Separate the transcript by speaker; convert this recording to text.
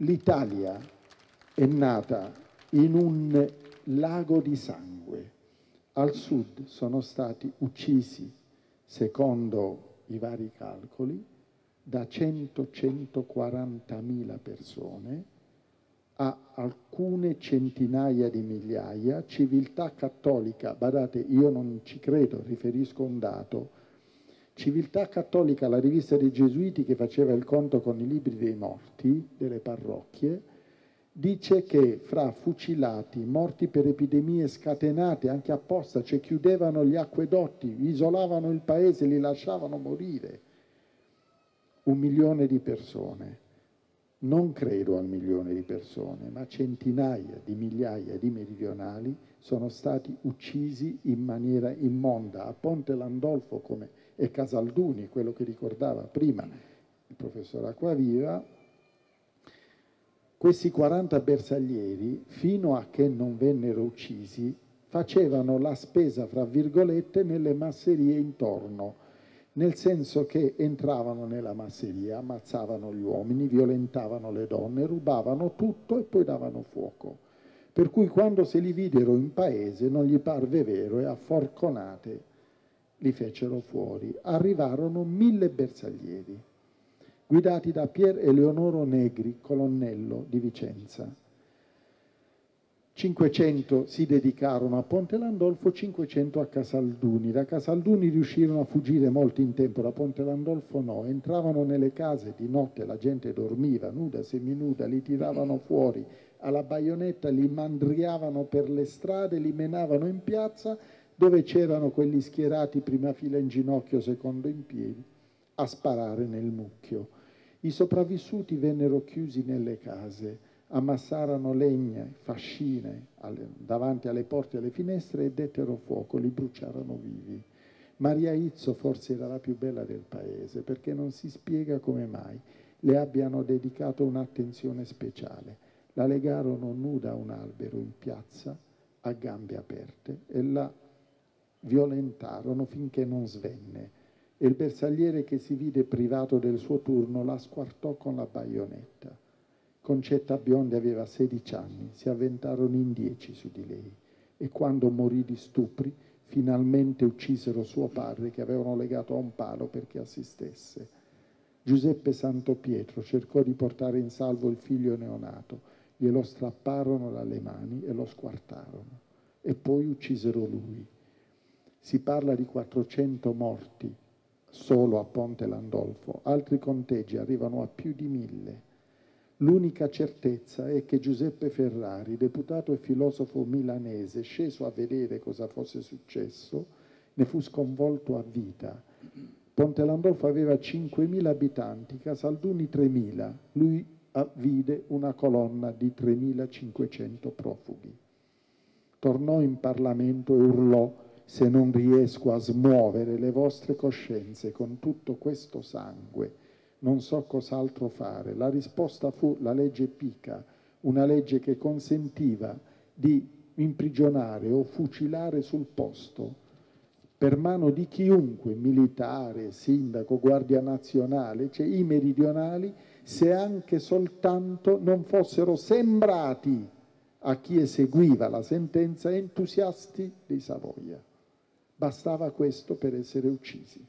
Speaker 1: L'Italia è nata in un lago di sangue. Al sud sono stati uccisi, secondo i vari calcoli, da 100-140 mila persone a alcune centinaia di migliaia, civiltà cattolica, badate io non ci credo, riferisco un dato, civiltà cattolica, la rivista dei gesuiti che faceva il conto con i libri dei morti delle parrocchie, dice che fra fucilati, morti per epidemie scatenate anche apposta, cioè chiudevano gli acquedotti, isolavano il paese, li lasciavano morire, un milione di persone. Non credo al milione di persone, ma centinaia di migliaia di meridionali sono stati uccisi in maniera immonda. A Ponte Landolfo come e Casalduni, quello che ricordava prima il professor Acquaviva, questi 40 bersaglieri, fino a che non vennero uccisi, facevano la spesa, fra virgolette, nelle masserie intorno, nel senso che entravano nella masseria, ammazzavano gli uomini, violentavano le donne, rubavano tutto e poi davano fuoco. Per cui quando se li videro in paese non gli parve vero e a forconate li fecero fuori. Arrivarono mille bersaglieri, guidati da Pier Eleonoro Negri, colonnello di Vicenza. 500 si dedicarono a Ponte Landolfo, 500 a Casalduni. Da Casalduni riuscirono a fuggire molti in tempo, da Ponte Landolfo no. Entravano nelle case di notte, la gente dormiva, nuda, seminuda, li tiravano fuori alla baionetta, li mandriavano per le strade, li menavano in piazza dove c'erano quelli schierati prima fila in ginocchio, secondo in piedi, a sparare nel mucchio. I sopravvissuti vennero chiusi nelle case ammassarono legna, fascine alle, davanti alle porte e alle finestre e dettero fuoco, li bruciarono vivi. Maria Izzo forse era la più bella del paese perché non si spiega come mai le abbiano dedicato un'attenzione speciale. La legarono nuda a un albero in piazza a gambe aperte e la violentarono finché non svenne e il bersagliere che si vide privato del suo turno la squartò con la baionetta. Concetta Biondi aveva 16 anni, si avventarono in dieci su di lei e quando morì di stupri finalmente uccisero suo padre che avevano legato a un palo perché assistesse. Giuseppe Santo Pietro cercò di portare in salvo il figlio neonato, glielo strapparono dalle mani e lo squartarono e poi uccisero lui. Si parla di 400 morti solo a Ponte Landolfo, altri conteggi arrivano a più di mille. L'unica certezza è che Giuseppe Ferrari, deputato e filosofo milanese, sceso a vedere cosa fosse successo, ne fu sconvolto a vita. Ponte Landolfo aveva 5.000 abitanti, Casalduni 3.000. Lui vide una colonna di 3.500 profughi. Tornò in Parlamento e urlò se non riesco a smuovere le vostre coscienze con tutto questo sangue non so cos'altro fare. La risposta fu la legge Pica, una legge che consentiva di imprigionare o fucilare sul posto per mano di chiunque, militare, sindaco, guardia nazionale, cioè i meridionali, se anche soltanto non fossero sembrati a chi eseguiva la sentenza entusiasti di Savoia. Bastava questo per essere uccisi.